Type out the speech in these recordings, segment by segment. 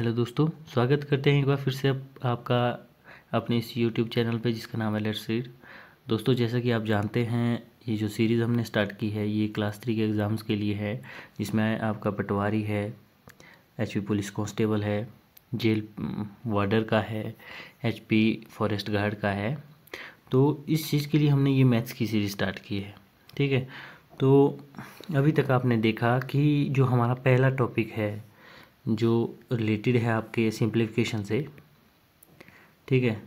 Hello दोस्तों स्वागत करते हैं एक बार फिर से आप, आपका अपने इस यूट्यूब चैनल पे जिसका नाम है लेट्स रीड दोस्तों जैसा कि आप जानते हैं ये जो सीरीज़ हमने स्टार्ट की है ये क्लास थ्री के एग्ज़ाम्स के लिए है जिसमें आपका पटवारी है एच पुलिस कांस्टेबल है जेल वार्डर का है एचपी फॉरेस्ट गार्ड का है। तो इस चीज़ के लिए हमने ये मैथ्स की सीरीज़ स्टार्ट की है ठीक है? तो अभी तक आपने देखा कि जो हमारा पहला टॉपिक है जो रिलेटेड है आपके सिंप्लीफिकेशन से, ठीक है?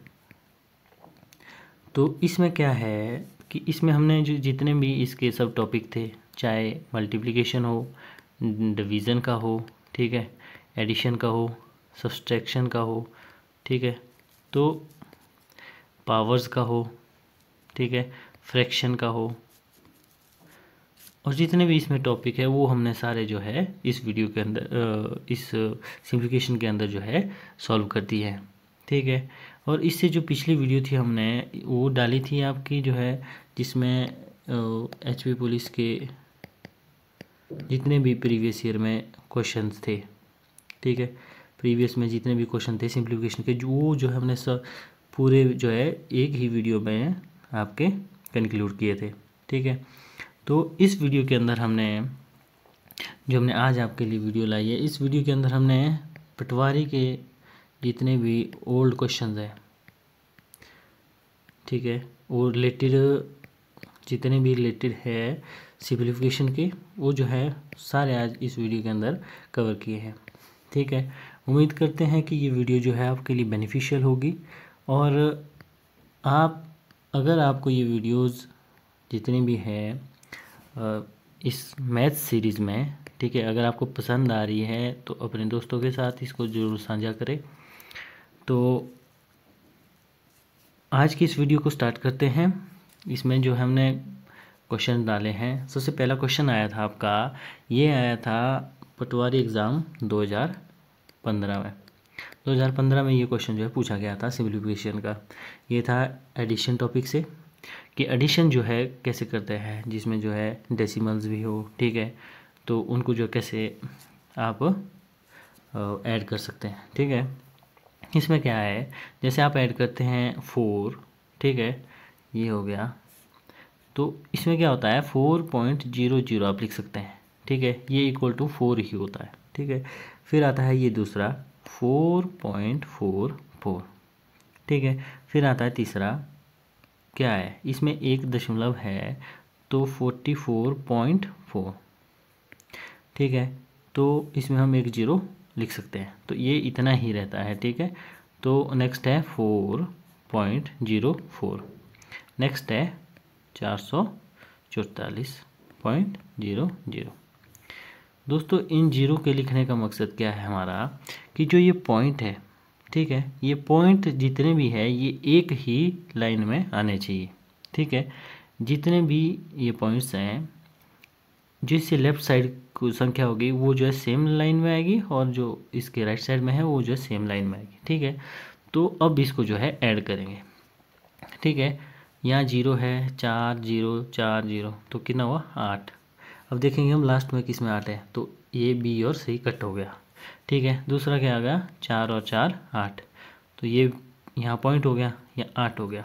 तो इसमें क्या है कि इसमें हमने जो जितने भी इसके सब टॉपिक थे, चाहे मल्टीप्लिकेशन हो डिवीज़न का हो, ठीक है? एडिशन का हो सब्सट्रैक्शन का हो, ठीक है? तो पावर्स का हो, ठीक है? फ्रैक्शन का हो और जितने भी इसमें टॉपिक है, वो हमने सारे जो है, इस वीडियो के अंदर इस सिंप्लीफिकेशन के अंदर जो है सॉल्व कर दी है। ठीक है? और इससे जो पिछली वीडियो थी हमने, वो डाली थी आपकी जो है, जिसमें एच पी पुलिस के जितने भी प्रीवियस ईयर में क्वेश्चंस थे। ठीक है? प्रीवियस में जितने भी क्वेश्चन थे सिंप्लीफिकेशन के जो वो जो है हमने सब पूरे जो है, एक ही वीडियो में आपके कंक्लूड किए थे। ठीक है? तो इस वीडियो के अंदर हमने, जो हमने आज आपके लिए वीडियो लाई है, इस वीडियो के अंदर हमने पटवारी के जितने भी ओल्ड क्वेश्चन हैं, ठीक है, वो रिलेटेड जितने भी रिलेटेड है सिंप्लीफिकेशन के, वो जो है सारे आज इस वीडियो के अंदर कवर किए हैं, ठीक है। उम्मीद करते हैं कि ये वीडियो जो है आपके लिए बेनिफिशियल होगी और आप, अगर आपको ये वीडियोस जितने भी है इस मैथ सीरीज़ में, ठीक है, अगर आपको पसंद आ रही है तो अपने दोस्तों के साथ इसको ज़रूर साझा करें। तो आज की इस वीडियो को स्टार्ट करते हैं। इसमें जो हमने क्वेश्चन डाले हैं, सबसे पहला क्वेश्चन आया था आपका, ये आया था पटवारी एग्ज़ाम 2015 में। 2015 में ये क्वेश्चन जो है पूछा गया था सिविल सिविलिफिकेशन का। ये था एडिशन टॉपिक से। कि एडिशन जो है कैसे करते हैं, जिसमें जो है डेसिमल्स भी हो, ठीक है? तो उनको जो कैसे आप ऐड कर सकते हैं, ठीक है? इसमें क्या है, जैसे आप ऐड करते हैं फोर ठीक है? ये हो गया। तो इसमें क्या होता है फोर पॉइंट ज़ीरो ज़ीरो आप लिख सकते हैं, ठीक है? ये इक्वल टू फोर ही होता है, ठीक है? फिर आता है ये दूसरा फोर पॉइंट फोर फोर ठीक है? फिर आता है तीसरा क्या है? इसमें एक दशमलव है तो फोर्टी फोर पॉइंट फोर ठीक है? तो इसमें हम एक ज़ीरो लिख सकते हैं। तो ये इतना ही रहता है, ठीक है? तो नेक्स्ट है four point zero four next है चार सौ चौतालीस पॉइंट ज़ीरो ज़ीरो दोस्तों, इन ज़ीरो के लिखने का मकसद क्या है हमारा? कि जो ये पॉइंट है ठीक है, ये पॉइंट जितने भी है, ये एक ही लाइन में आने चाहिए। ठीक है, जितने भी ये पॉइंट्स हैं जिससे लेफ़्ट साइड को संख्या होगी, वो जो है सेम लाइन में आएगी और जो इसके राइट साइड में है, वो जो है सेम लाइन में आएगी। ठीक है तो अब इसको जो है ऐड करेंगे। ठीक है, यहाँ ज़ीरो है, चार ज़ीरो चार ज़ीरो तो कितना हुआ? आठ। अब देखेंगे हम लास्ट में किसमें आठ है तो ए बी और सी कट हो गया। ठीक है, दूसरा क्या आ गया? चार और चार, आठ। तो ये यहाँ पॉइंट हो गया, या आठ हो गया।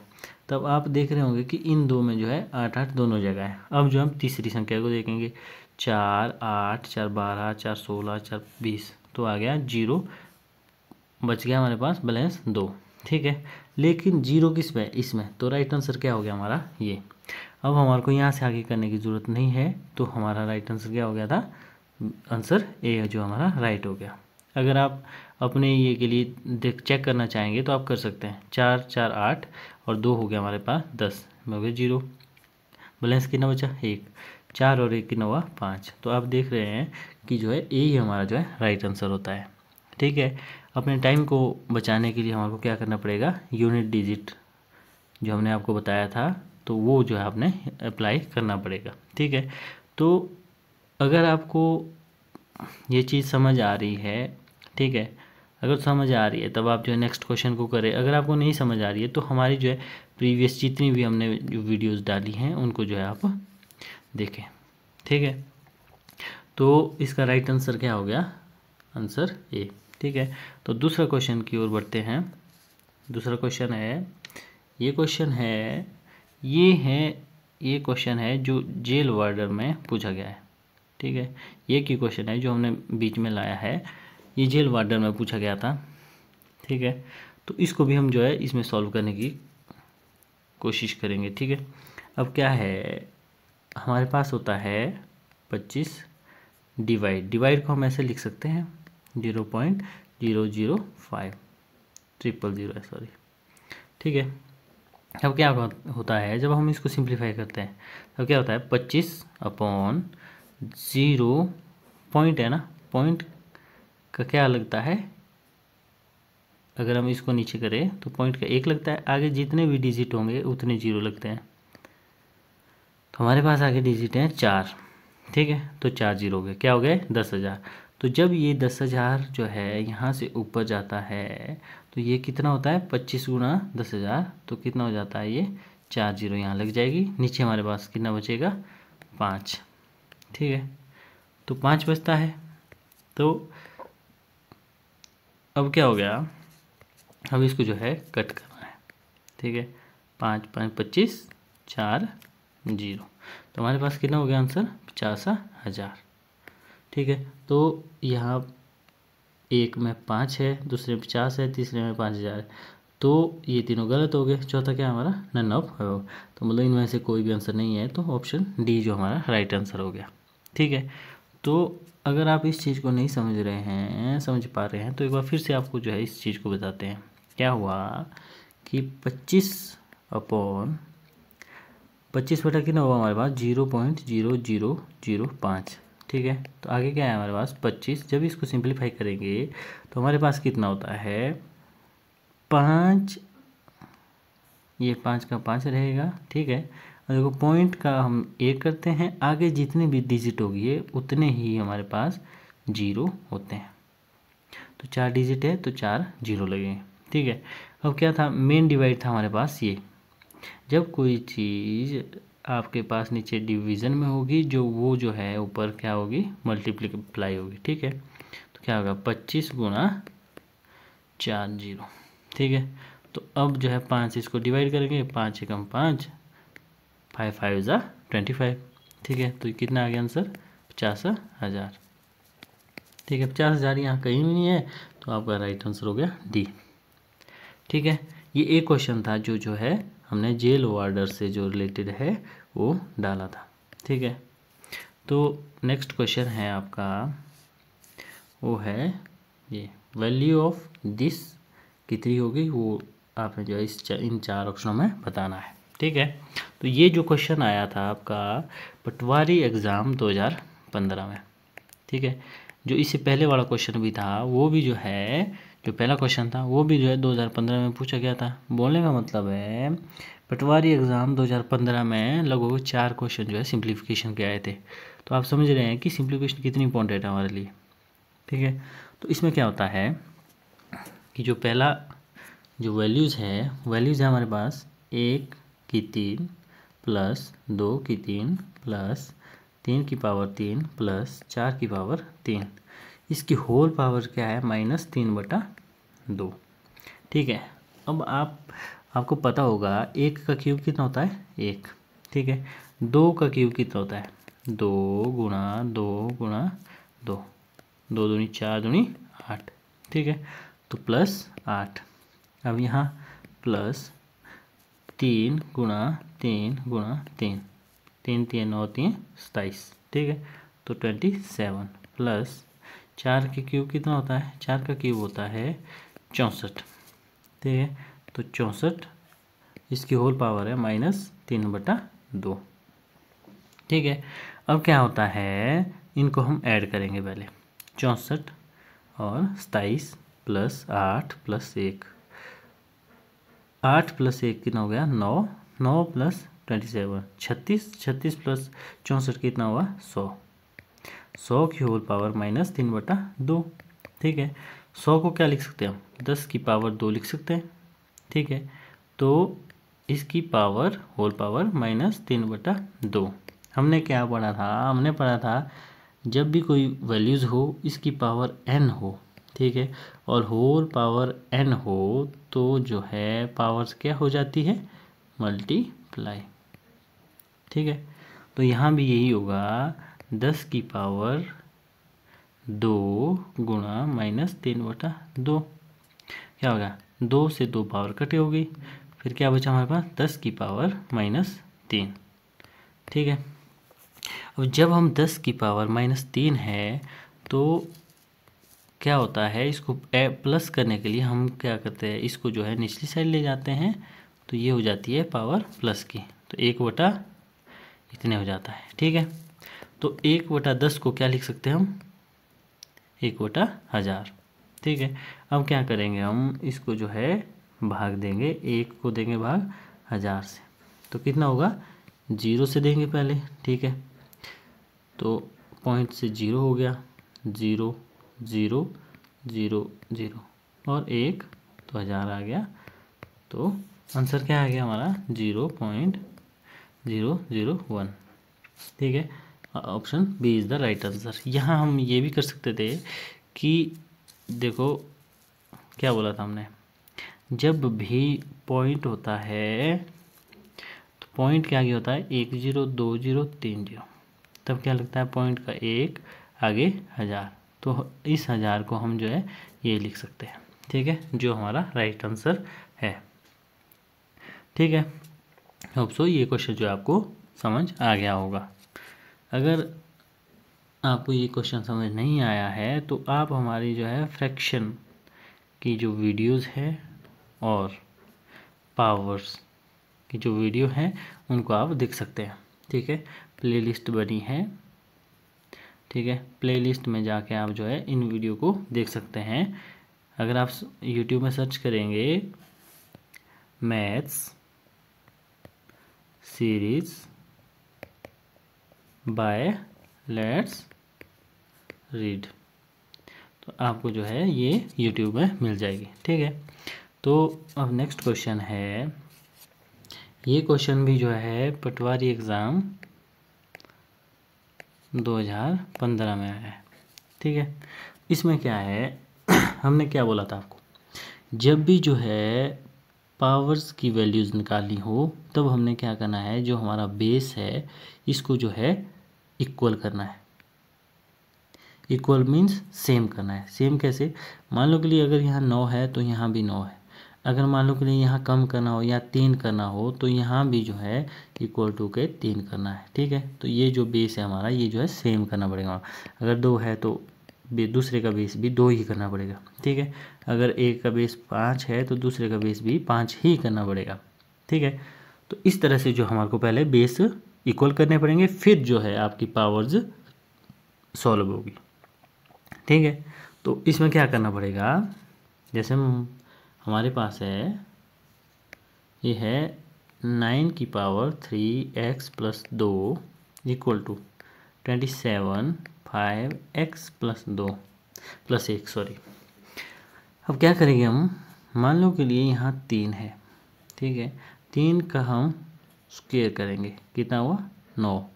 तब आप देख रहे होंगे कि इन दो में जो है आठ आठ दोनों जगह है। अब जो हम तीसरी संख्या को देखेंगे, चार आठ, चार बारह, चार सोलह, चार बीस तो आ गया ज़ीरो। बच गया हमारे पास बैलेंस दो। ठीक है, लेकिन ज़ीरो किसमें? इसमें। तो राइट आंसर क्या हो गया हमारा? ये। अब हमारे को यहाँ से आगे करने की ज़रूरत नहीं है तो हमारा राइट आंसर क्या हो गया था? आंसर ए है जो हमारा राइट हो गया। अगर आप अपने ये के लिए देख चेक करना चाहेंगे तो आप कर सकते हैं। चार चार, आठ और दो हो गया हमारे पास दस। में हो गया ज़ीरो। बैलेंस कितना बचा? एक। चार और एक कितना हुआ? पाँच। तो आप देख रहे हैं कि जो है ए ही हमारा जो है राइट आंसर होता है। ठीक है? अपने टाइम को बचाने के लिए हमारे को क्या करना पड़ेगा? यूनिट डिजिट जो हमने आपको बताया था तो वो जो है आपने अप्लाई करना पड़ेगा। ठीक है? तो अगर आपको ये चीज़ समझ आ रही है, ठीक है, अगर समझ आ रही है, तब आप जो है नेक्स्ट क्वेश्चन को करें। अगर आपको नहीं समझ आ रही है तो हमारी जो है प्रीवियस जितनी भी हमने जो वीडियोस डाली हैं, उनको जो है आप देखें, ठीक है? तो इसका राइट आंसर क्या हो गया? आंसर ए ठीक है? तो दूसरा क्वेश्चन की ओर बढ़ते हैं। दूसरा क्वेश्चन है, ये क्वेश्चन है, ये है, ये क्वेश्चन है जो जेल वार्डर में पूछा गया है। ठीक है? ये की क्वेश्चन है जो हमने बीच में लाया है। ये जेल वार्डर में पूछा गया था, ठीक है? तो इसको भी हम जो है इसमें सॉल्व करने की कोशिश करेंगे, ठीक है? अब क्या है? हमारे पास होता है पच्चीस डिवाइड डिवाइड को हम ऐसे लिख सकते हैं, zero point zero zero five. Triple zero है सॉरी ठीक है? अब क्या होता है? जब हम इसको सिंप्लीफाई करते हैं तो क्या होता है? पच्चीस अपॉन ज़ीरो पॉइंट है ना? पॉइंट का क्या लगता है? अगर हम इसको नीचे करें तो पॉइंट का एक लगता है। आगे जितने भी डिजिट होंगे, उतने ज़ीरो लगते हैं। तो हमारे पास आगे डिजिट हैं चार। ठीक है? तो चार ज़ीरो हो गए। क्या हो गए? दस हज़ार। तो जब ये दस हज़ार जो है, यहाँ से ऊपर जाता है तो ये कितना होता है? पच्चीस गुना दस हज़ार। तो कितना हो जाता है ये? चार ज़ीरो यहाँ लग जाएगी। नीचे हमारे पास कितना बचेगा? पाँच। ठीक है? तो पाँच बचता है। तो अब क्या हो गया? अब इसको जो है कट करना है। ठीक है? पाँच पाँच, पच्चीस, चार, ज़ीरो। तो हमारे पास कितना हो गया आंसर? पचास हज़ार। ठीक है? तो यहाँ एक में पाँच है, दूसरे में पचास है, तीसरे में पाँच हज़ार। तो ये तीनों गलत हो गए। चौथा क्या हमारा? नन ऑफ़ तो मतलब इनमें से कोई भी आंसर नहीं है तो ऑप्शन डी जो हमारा राइट आंसर हो गया। ठीक है? तो अगर आप इस चीज़ को नहीं समझ रहे हैं, समझ पा रहे हैं तो एक बार फिर से आपको जो है इस चीज़ को बताते हैं। क्या हुआ कि पच्चीस अपॉन पच्चीस बटा कितना होगा हमारे पास? Zero point zero zero zero पाँच। ठीक है? तो आगे क्या है हमारे पास? पच्चीस। जब इसको सिंप्लीफाई करेंगे तो हमारे पास कितना होता है? पाँच। ये पाँच का पाँच रहेगा। ठीक है? और देखो पॉइंट का हम एक करते हैं। आगे जितने भी डिजिट होगी उतने ही हमारे पास ज़ीरो होते हैं। तो चार डिजिट है तो चार ज़ीरो लगेंगे। ठीक है? अब क्या था? मेन डिवाइड था हमारे पास ये। जब कोई चीज़ आपके पास नीचे डिवीज़न में होगी, जो वो जो है, ऊपर क्या होगी? मल्टीप्लीप्लाई होगी। ठीक है? तो क्या होगा? पच्चीस गुना चार ज़ीरो ठीक है? तो अब जो है, पाँच इसको डिवाइड करेंगे। पाँच एकम पाँच फाइव फाइव ज़ा ट्वेंटी फाइव ठीक है? तो कितना आ गया आंसर पचास हज़ार। ठीक है, पचास हज़ार यहाँ कहीं नहीं है तो आपका राइट आंसर हो गया डी ठीक है? ये एक क्वेश्चन था जो जो है, हमने जेल वार्डर से जो रिलेटेड है, वो डाला था। ठीक है? तो नेक्स्ट क्वेश्चन है आपका, वो है, ये वैल्यू ऑफ़ दिस कितनी होगी वो आपने जो है इस इन चार ऑप्शनों में बताना है। ठीक है? तो ये जो क्वेश्चन आया था आपका, पटवारी एग्ज़ाम 2015 में, ठीक है? जो इससे पहले वाला क्वेश्चन भी था, वो भी जो है, जो पहला क्वेश्चन था, वो भी जो है 2015 में पूछा गया था। बोलने का मतलब है, पटवारी एग्ज़ाम 2015 में लगभग चार क्वेश्चन जो है सिंप्लीफिकेशन के आए थे। तो आप समझ रहे हैं कि सिंप्लीफिकेशन कितनी इंपॉर्टेंट है हमारे लिए, ठीक है? तो इसमें क्या होता है कि जो पहला, जो वैल्यूज़ है वैल्यूज़ है हमारे पास एक की तीन प्लस दो की तीन प्लस तीन की पावर तीन प्लस चार की पावर तीन। इसकी होल पावर क्या है? माइनस तीन बटा दो। ठीक है? अब आप, आपको पता होगा, एक का क्यूब कितना होता है? एक। ठीक है? दो का क्यूब कितना होता है? दो गुणा दो गुणा दो। दो दूनी चार दूनी आठ। ठीक है? तो प्लस आठ। अब यहाँ प्लस तीन गुणा तीन गुणा तीन। तीन तीन, नौ, तीन, सताईस। ठीक है? तो ट्वेंटी सेवन प्लस चार के क्यूब कितना होता है? चार का क्यूब होता है चौंसठ। ठीक है? तो चौंसठ इसकी होल पावर है माइनस तीन बटा दो। ठीक है? अब क्या होता है? इनको हम ऐड करेंगे पहले। चौंसठ और सताईस प्लस आठ प्लस एक। आठ प्लस एक कितना हो गया? नौ। नौ प्लस ट्वेंटी सेवन छत्तीस। छत्तीस प्लस चौंसठ कितना हुआ? सौ। सौ की होल पावर माइनस तीन बटा दो। ठीक है? सौ को क्या लिख सकते हैं हम? दस की पावर दो लिख सकते हैं। ठीक है? तो इसकी पावर होल पावर माइनस तीन बटा दो। हमने क्या पढ़ा था? हमने पढ़ा था, जब भी कोई वैल्यूज़ हो, इसकी पावर एन हो ठीक है? और होल पावर एन हो तो जो है पावर्स क्या हो जाती है? मल्टीप्लाई ठीक है? तो यहाँ भी यही होगा, दस की पावर दो गुणा माइनस तीन बटा दो। क्या होगा? दो से दो पावर कटे हो गई। फिर क्या बचा हमारे पास? दस की पावर माइनस तीन। ठीक है? अब जब हम दस की पावर माइनस तीन है तो क्या होता है, इसको प्लस करने के लिए हम क्या करते हैं, इसको जो है निचली साइड ले जाते हैं तो ये हो जाती है पावर प्लस की। तो एक बटा इतने हो जाता है, ठीक है? तो एक बटा दस को क्या लिख सकते हैं हम? एक बटा हज़ार, ठीक है? अब क्या करेंगे हम, इसको जो है भाग देंगे, एक को देंगे भाग हज़ार से। तो कितना होगा? ज़ीरो से देंगे पहले, ठीक है? तो पॉइंट से ज़ीरो हो गया, ज़ीरो ज़ीरो ज़ीरो ज़ीरो। और एक तो हज़ार आ गया। तो आंसर क्या आ गया हमारा? Zero point zero zero, one. ठीक है। Option B is the right answer. यहाँ हम ये भी कर सकते थे कि देखो, क्या बोला था हमने? जब भी पॉइंट होता है तो पॉइंट क्या आगे होता है? एक ज़ीरो, दो ज़ीरो, तीन ज़ीरो। तब क्या लगता है? पॉइंट का एक आगे हज़ार। तो इस हज़ार को हम जो है, ये लिख सकते हैं। ठीक है? जो हमारा राइट आंसर है। ठीक है? होप सो ये क्वेश्चन जो आपको समझ आ गया होगा। अगर आपको ये क्वेश्चन समझ नहीं आया है तो आप हमारी जो है फ्रैक्शन की जो वीडियोस है और पावर्स की जो वीडियो है, उनको आप देख सकते हैं। ठीक है? प्लेलिस्ट बनी है। ठीक है प्लेलिस्ट में जाके आप जो है इन वीडियो को देख सकते हैं। अगर आप यूट्यूब में सर्च करेंगे maths series by let's read तो आपको जो है ये यूट्यूब में मिल जाएगी। ठीक है तो अब नेक्स्ट क्वेश्चन है। ये क्वेश्चन भी जो है पटवारी एग्ज़ाम 2015 में आया है। ठीक है? इसमें क्या है? हमने क्या बोला था आपको? जब भी जो है पावर्स की वैल्यूज़ निकालनी हो, तब हमने क्या करना है? जो हमारा बेस है, इसको जो है इक्वल करना है। इक्वल मीन्स सेम करना है। सेम कैसे? मान लो के लिए अगर यहाँ नौ है तो यहाँ भी नौ है। अगर मान लो कि नहीं, यहाँ कम करना हो या तीन करना हो तो यहाँ भी जो है इक्वल टू के तीन करना है, ठीक है? तो ये जो बेस है हमारा, ये जो है सेम करना पड़ेगा अगर दो है तो दूसरे का बेस भी दो ही करना पड़ेगा, ठीक है? अगर एक का बेस पाँच है तो दूसरे का बेस भी पाँच ही करना पड़ेगा, ठीक है? तो इस तरह से जो हमारे को पहले बेस इक्वल करने पड़ेंगे, फिर जो है आपकी पावर्स सॉल्व होगी, ठीक है? तो इसमें क्या करना पड़ेगा? जैसे हमारे पास है, ये है नाइन की पावर थ्री एक्स प्लस दो equal to twenty seven five x plus दो प्लस एक, सॉरी। अब क्या करेंगे हम? मान लो के लिए यहाँ तीन है, ठीक है? तीन का हम स्क्वेयर करेंगे। कितना हुआ? नौ।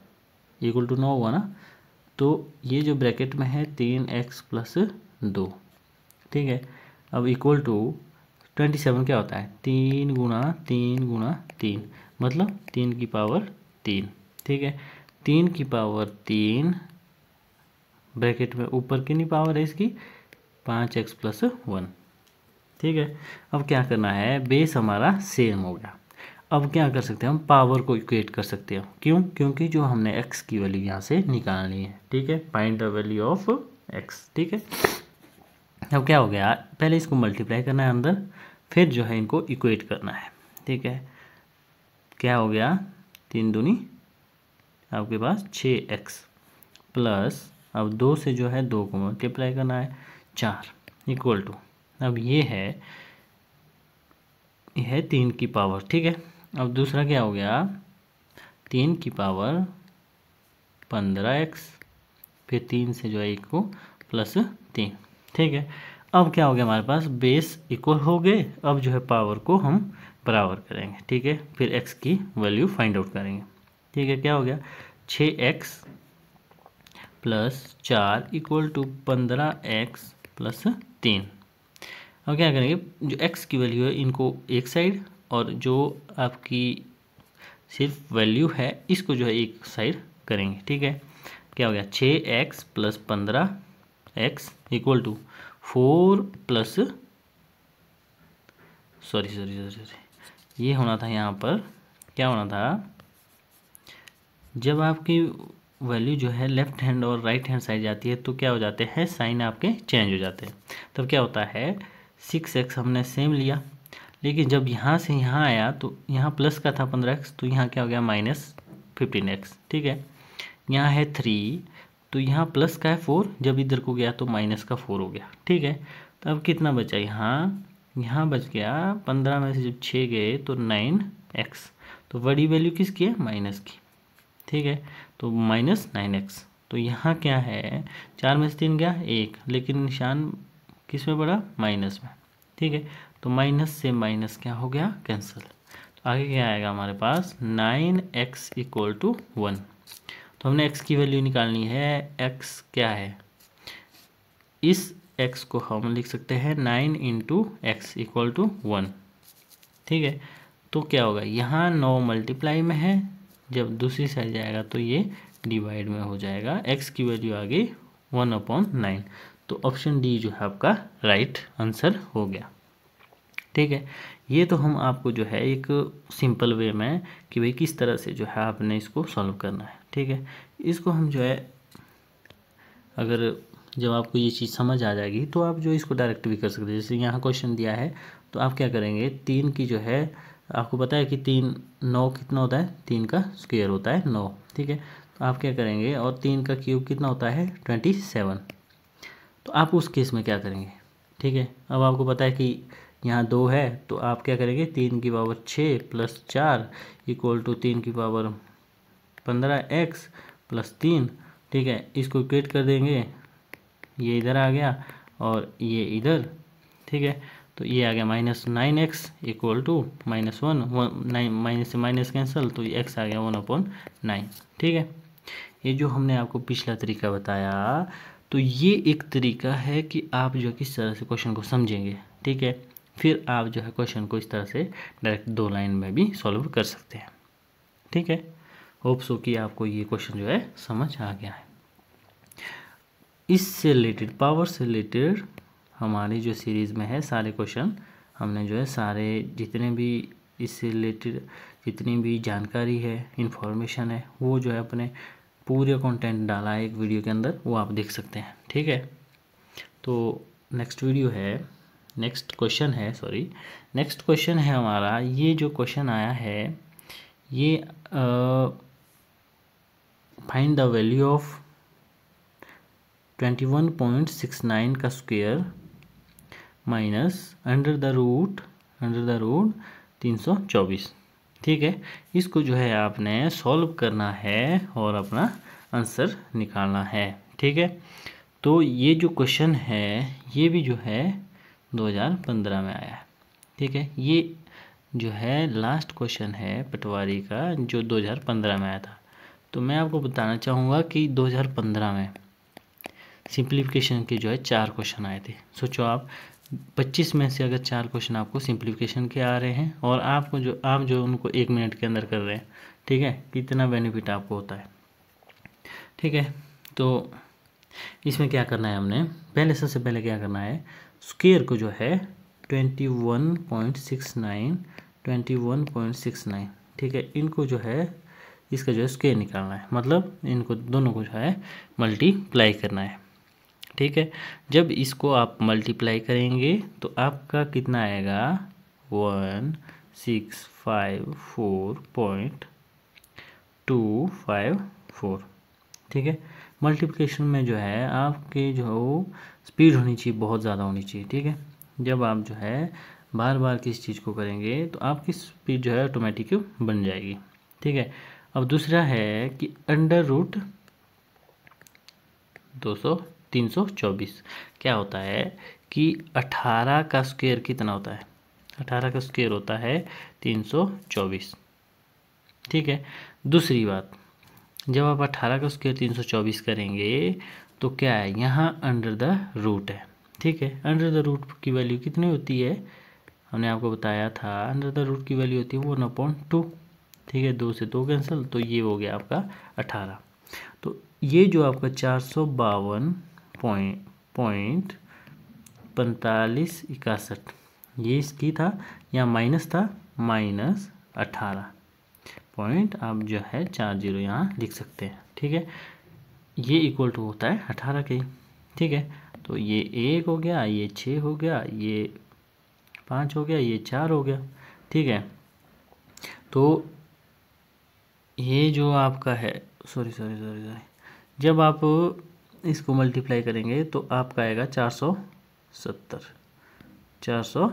इक्वल टू नौ हुआ ना? तो ये जो ब्रैकेट में है, तीन एक्स प्लस दो, ठीक है? अब इक्वल टू ट्वेंटी सेवन क्या होता है? तीन गुणा तीन गुणा तीन। मतलब तीन की पावर तीन। ठीक है? तीन की पावर तीन ब्रैकेट में ऊपर कितनी पावर है इसकी? पाँच एक्स प्लस वन ठीक है? अब क्या करना है? बेस हमारा सेम हो गया। अब क्या कर सकते हैं हम? पावर को इक्वेट कर सकते हैं। क्यों? क्योंकि जो हमने एक्स की वैल्यू यहाँ से निकालनी है। ठीक है? Find the value of x ठीक है? अब क्या हो गया? पहले इसको मल्टीप्लाई करना है अंदर, फिर जो है इनको इक्वेट करना है। ठीक है? क्या हो गया? तीन दूनी, आपके पास छः एक्स प्लस अब दो से जो है दो को मल्टीप्लाई करना है, चार इक्वल टू अब ये है यह है तीन की पावर ठीक है? अब दूसरा क्या हो गया? तीन की पावर पंद्रह एक्स फिर तीन से जो है एक को प्लस तीन। ठीक है? अब क्या हो गया हमारे पास? बेस इक्वल हो गए। अब जो है पावर को हम बराबर करेंगे, ठीक है? फिर एक्स की वैल्यू फाइंड आउट करेंगे। ठीक है, क्या हो गया? छः एक्स प्लस चार इक्वल टू पंद्रह एक्स प्लस तीन। अब क्या करेंगे? जो एक्स की वैल्यू है, इनको एक साइड और जो आपकी सिर्फ़ वैल्यू है, इसको जो है एक साइड करेंगे, ठीक है? क्या हो गया? छः एक्स प्लस पंद्रह x equal to four plus sorry sorry sorry sorry ये होना था यहाँ पर। क्या होना था? जब आपकी वैल्यू जो है लेफ़्ट हैंड और राइट हैंड साइड जाती है तो क्या हो जाते हैं? साइन आपके चेंज हो जाते हैं। तब क्या होता है? सिक्स एक्स हमने सेम लिया। लेकिन जब यहाँ से यहाँ आया तो यहाँ प्लस का था पंद्रह एक्स तो यहाँ क्या हो गया? माइनस फिफ्टीन एक्स ठीक है? यहाँ है थ्री तो यहाँ प्लस का है फोर जब इधर को गया तो माइनस का फोर हो गया, ठीक है? तो अब कितना बचा यहाँ? यहाँ बच गया पंद्रह में से जब छः गए तो नाइन एक्स तो बड़ी वैल्यू किसकी है? माइनस की, ठीक है? तो माइनस नाइन एक्स तो यहाँ क्या है? चार में से तीन गया, एक, लेकिन निशान किसमें पड़ा? माइनस में, ठीक है? तो माइनस से माइनस क्या हो गया? कैंसिल तो आगे क्या आएगा हमारे पास? Nine x equal to one तो हमने एक्स की वैल्यू निकालनी है एक्स क्या है? इस एक्स को हम लिख सकते हैं nine into x equal to one ठीक है? तो क्या होगा? यहाँ नौ मल्टीप्लाई में है। जब दूसरी साइड जाएगा तो ये डिवाइड में हो जाएगा। एक्स की वैल्यू आ गई वन अपॉन नाइन तो ऑप्शन डी जो है आपका राइट आंसर हो गया। ठीक है? ये तो हम आपको जो है एक सिंपल वे में कि भाई किस तरह से जो है आपने इसको सॉल्व करना है। ठीक है? इसको हम जो है, अगर जब आपको ये चीज़ समझ आ जाएगी तो आप जो इसको डायरेक्ट भी कर सकते हैं। जैसे यहाँ क्वेश्चन दिया है तो आप क्या करेंगे? तीन की जो है, आपको पता है कि तीन, नौ कितना होता है? तीन का स्क्वेयर होता है नौ, ठीक है? तो आप क्या करेंगे? और तीन का क्यूब कितना होता है? ट्वेंटी सेवन तो आप उस केस में क्या करेंगे? ठीक है? अब आपको पता है कि यहाँ दो है तो आप क्या करेंगे? तीन की पावर छः प्लस चार इक्वल टू तीन की पावर पंद्रह एक्स प्लस तीन, ठीक है, इसको इक्वेट कर देंगे। ये इधर आ गया और ये इधर, ठीक है तो ये आ गया minus nine x equal to minus one nine minus से माइनस कैंसिल तो ये एक्स आ गया वन अपॉन नाइन ठीक है। ये जो हमने आपको पिछला तरीका बताया तो ये एक तरीका है कि आप जो किस तरह से क्वेश्चन को समझेंगे, ठीक है, फिर आप जो है क्वेश्चन को इस तरह से डायरेक्ट दो लाइन में भी सॉल्व कर सकते हैं, ठीक है। होप सो कि आपको ये क्वेश्चन जो है समझ आ गया है। इससे रिलेटेड पावर से रिलेटेड हमारी जो सीरीज़ में है सारे क्वेश्चन हमने जो है सारे जितने भी इससे रिलेटेड जितनी भी जानकारी है इन्फॉर्मेशन है, वो जो है अपने पूरे कंटेंट डाला है एक वीडियो के अंदर, वो आप देख सकते हैं। ठीक है? तो नेक्स्ट वीडियो है नेक्स्ट क्वेश्चन है सॉरी नेक्स्ट क्वेश्चन है हमारा, ये जो क्वेश्चन आया है, ये find the value of twenty one point six nine का square minus under the root under the root तीन सौ चौबीस ठीक है? इसको जो है आपने सॉल्व करना है और अपना आंसर निकालना है। ठीक है? तो ये जो क्वेश्चन है, ये भी जो है 2015 में आया है। ठीक है? ये जो है लास्ट क्वेश्चन है पटवारी का, जो 2015 में आया था। तो मैं आपको बताना चाहूँगा कि 2015 में सिंप्लीफिकेशन के जो है चार क्वेश्चन आए थे। सोचो आप, पच्चीस में से अगर चार क्वेश्चन आपको सिंप्लीफिकेशन के आ रहे हैं और आपको जो, आप जो उनको एक मिनट के अंदर कर रहे हैं, ठीक है? कितना बेनिफिट आपको होता है, ठीक है? तो इसमें क्या करना है हमने? पहले, सबसे पहले क्या करना है? स्केयर को जो है twenty one point six nine, twenty one point six nine, ठीक है? इनको जो है इसका जो है स्केयर निकालना है। मतलब इनको, दोनों को जो है मल्टीप्लाई करना है। ठीक है? जब इसको आप मल्टीप्लाई करेंगे तो आपका कितना आएगा? One, six, five, four point two five, four. ठीक है? मल्टीप्लिकेशन में जो है आपके जो स्पीड होनी चाहिए, बहुत ज़्यादा होनी चाहिए। ठीक है? जब आप जो है बार बार किस चीज़ को करेंगे तो आपकी स्पीड जो है ऑटोमेटिक बन जाएगी। ठीक है? अब दूसरा है कि अंडर रूट दो सौ, तीन सौ चौबीस। क्या होता है कि अठारह का स्क्वेयर कितना होता है? अठारह का स्क्वेयर होता है तीन सौ चौबीस। ठीक है, दूसरी बात। जब आप अठारह का स्क्वेयर तीन सौ चौबीस करेंगे तो क्या है? यहाँ अंडर द रूट है। ठीक है अंडर द रूट की वैल्यू कितनी होती है? हमने आपको बताया था अंडर द रूट की वैल्यू होती है वन अपॉइंट टू ठीक है, दो से दो कैंसिल तो ये हो गया आपका अठारह। तो ये जो आपका चार सौ बावन पॉइंट पॉइंट पैंतालीस इकसठ, ये इसकी था या माइनस था माइनस अठारह। पॉइंट आप जो है चार ज़ीरो यहाँ लिख सकते हैं, ठीक है? ये इक्वल टू होता है अठारह के ठीक है? तो ये एक हो गया, ये छः हो गया, ये पाँच हो गया, ये चार हो गया, ठीक है? तो ये जो आपका है सॉरी सॉरी सॉरी सॉरी जब आप इसको मल्टीप्लाई करेंगे तो आपका आएगा चार सौ सत्तर। चार सौ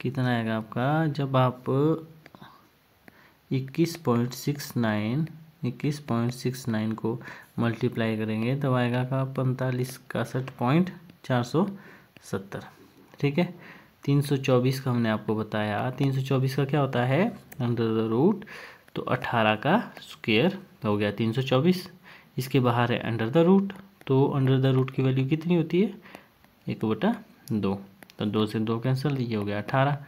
कितना आएगा आपका? जब आप इक्कीस पॉइंट सिक्स नाइन, इक्कीस पॉइंट सिक्स नाइन को मल्टीप्लाई करेंगे, तब आएगा का पैंतालीस इकसठ पॉइंट चार सौ सत्तर। ठीक है? तीन सौ चौबीस का हमने आपको बताया। तीन सौ चौबीस का क्या होता है? अंडर द रूट तो अठारह का स्क्वेयर हो गया तीन सौ चौबीस। इसके बाहर है अंडर द रूट तो अंडर द रूट की वैल्यू कितनी होती है? एक बटा दो। तो दो से दो कैंसिल ये हो गया अठारह।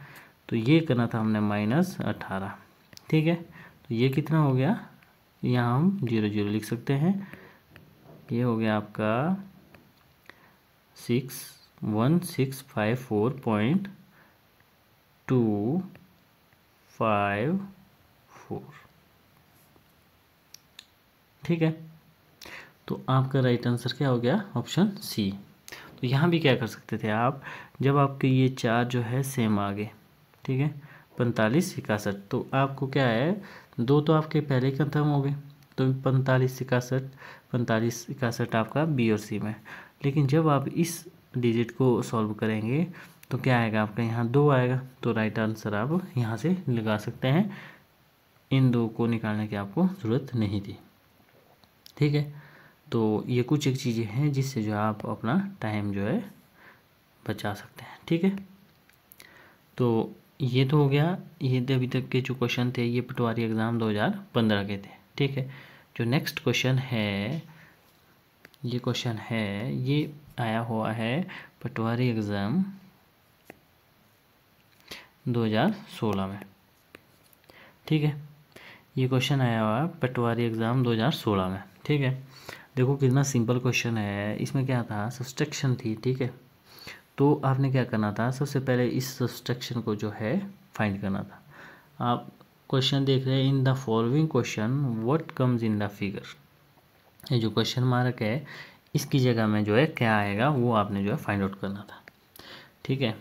तो ये करना था हमने माइनस अठारह। ठीक है? तो ये कितना हो गया? यहाँ हम ज़ीरो ज़ीरो लिख सकते हैं। ये हो गया आपका six one six five four point two five four ठीक है? तो आपका राइट आंसर क्या हो गया? ऑप्शन सी तो यहाँ भी क्या कर सकते थे आप? जब आपके ये चार जो है सेम आ गए, ठीक है? पैंतालीस इकसठ. तो आपको क्या है? दो तो आपके पहले खत्म हो गए। तो पैंतालीस इकसठ पैंतालीस इकसठ आपका बी और सी में लेकिन जब आप इस डिजिट को सॉल्व करेंगे तो क्या आएगा आपका यहाँ दो आएगा तो राइट आंसर आप यहाँ से लगा सकते हैं। इन दो को निकालने की आपको ज़रूरत नहीं थी। ठीक है तो ये कुछ एक चीज़ें हैं जिससे जो आप अपना टाइम जो है बचा सकते हैं। ठीक है तो ये तो हो गया, ये अभी तक के जो क्वेश्चन थे, ये पटवारी एग्ज़ाम 2015 के थे। ठीक है, जो नेक्स्ट क्वेश्चन है, ये क्वेश्चन है, ये आया हुआ है पटवारी एग्ज़ाम 2016 में। ठीक है? ये क्वेश्चन आया हुआ है पटवारी एग्ज़ाम 2016 में। ठीक है? देखो कितना सिंपल क्वेश्चन है। इसमें क्या था? सब्सट्रक्शन थी, ठीक है? तो आपने क्या करना था? सबसे पहले इस सब्सट्रैक्शन को जो है फाइंड करना था। आप क्वेश्चन देख रहे हैं in the following question what comes in the figure ये जो क्वेश्चन मार्क है इसकी जगह में जो है क्या आएगा, वो आपने जो है फाइंड आउट करना था। ठीक है?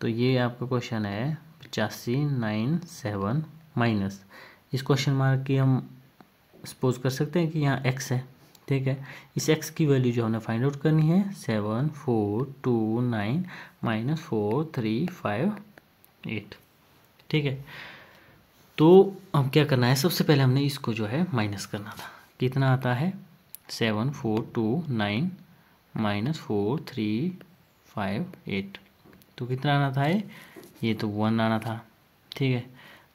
तो ये आपका क्वेश्चन है पचासी नाइन सेवन माइनस। इस क्वेश्चन मार्क की हम सपोज़ कर सकते हैं कि यहाँ एक्स है। ठीक है? इस एक्स की वैल्यू जो हमने फाइंड आउट करनी है seven four two nine minus four three five eight ठीक है? तो अब क्या करना है? सबसे पहले हमने इसको जो है माइनस करना था। कितना आता है? Seven four two nine minus four three five eight तो कितना आना था ये? ये तो वन आना था। ठीक है?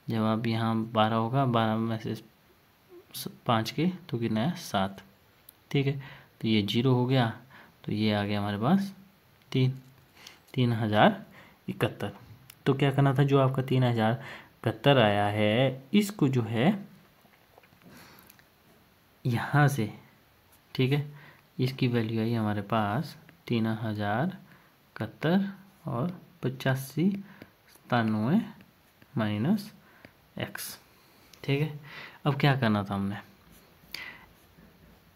जब आप यहाँ बारह होगा, बारह में से, पाँच के तो कितना है? सात। ठीक है? तो ये ज़ीरो हो गया। तो ये आ गया हमारे पास तीन। तीन हज़ार इकहत्तर। तो क्या करना था जो आपका तीन हज़ार इकहत्तर आया है, इसको जो है यहाँ से ठीक है? इसकी वैल्यू आई हमारे पास तीन हज़ार इकहत्तर और पचासी सतानवे माइनस एक्स ठीक है? अब क्या करना था हमने?